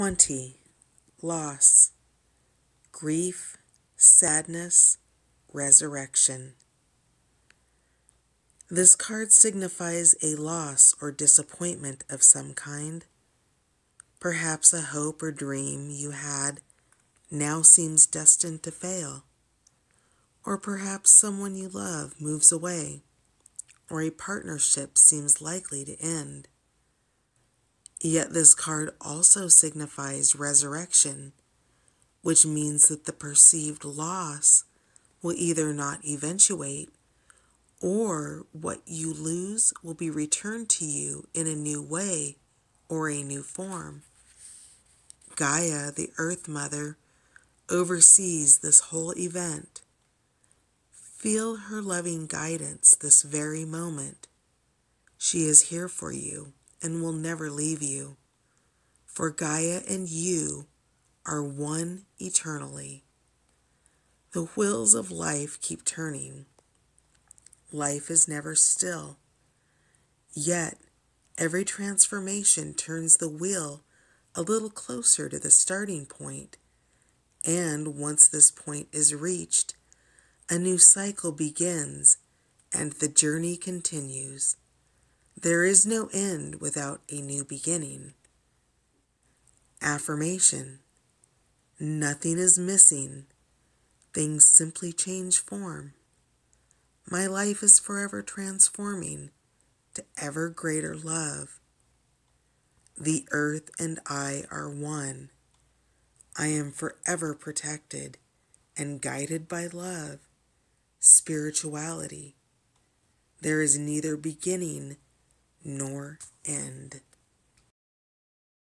20. Loss, grief, sadness, resurrection. This card signifies a loss or disappointment of some kind. Perhaps a hope or dream you had now seems destined to fail. Or perhaps someone you love moves away, or a partnership seems likely to end. Yet this card also signifies resurrection, which means that the perceived loss will either not eventuate or what you lose will be returned to you in a new way or a new form. Gaia, the Earth Mother, oversees this whole event. Feel her loving guidance this very moment. She is here for you and will never leave you. For Gaia and you are one eternally. The wheels of life keep turning. Life is never still. Yet, every transformation turns the wheel a little closer to the starting point, and once this point is reached, a new cycle begins and the journey continues. There is no end without a new beginning. Affirmation Nothing is missing. Things simply change form. My life is forever transforming to ever greater love. The earth and I are one. I am forever protected and guided by love, spirituality. There is neither beginning nor end.